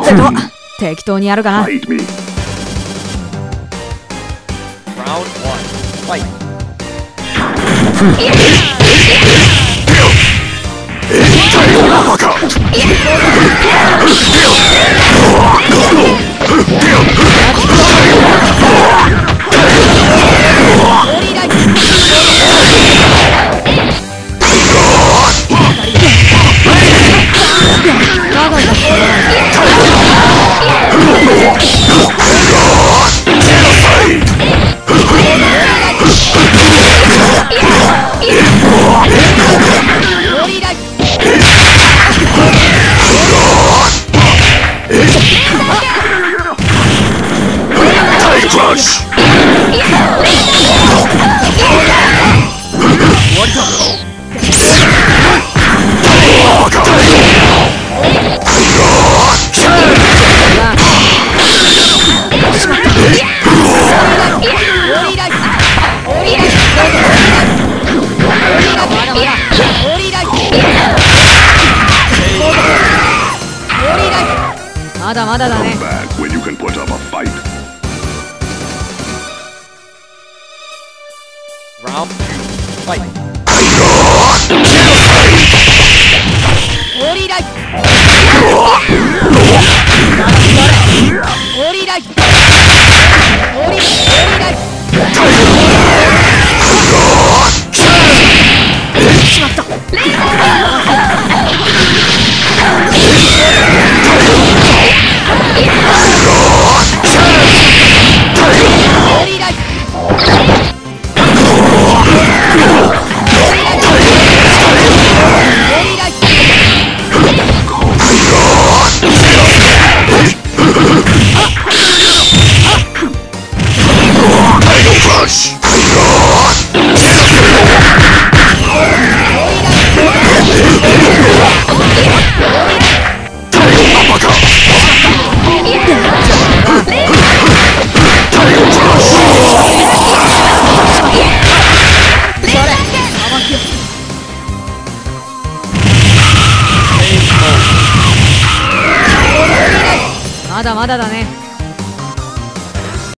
適当にやるかな Tight crush. まだまだだね Back when you can put up a fight. Round two. Fight. まだまだだね。